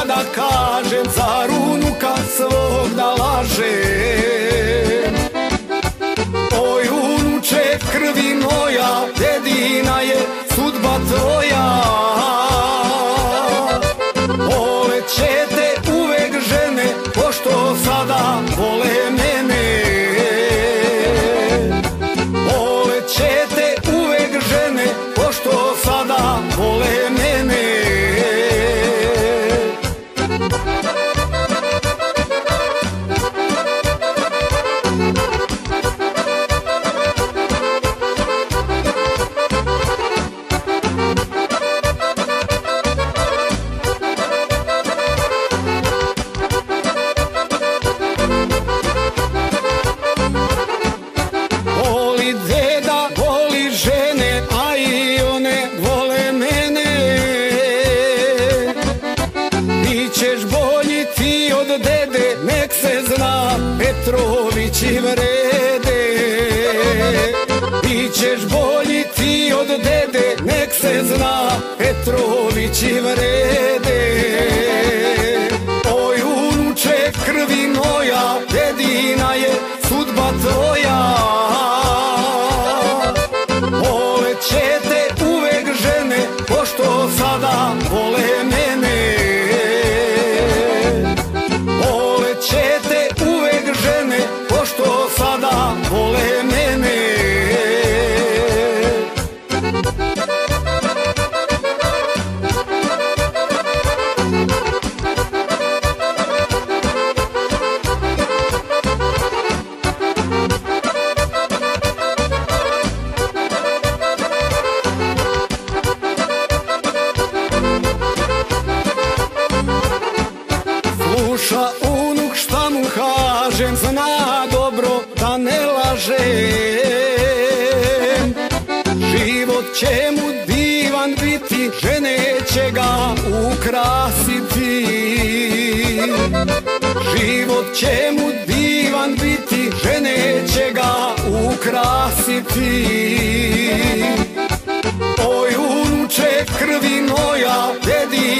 kada kažem caru Petrovići vrede Bićeš bolji ti od dede, nek se zna Petrovići vrede Sluša unuk šta mu kažem Zna dobro da ne lažem. Život će mu divan biti Žene će ga ukrasiti. Život će mu divan biti Žene će ga ukrasiti. Oj unuče krvi moja Dedina je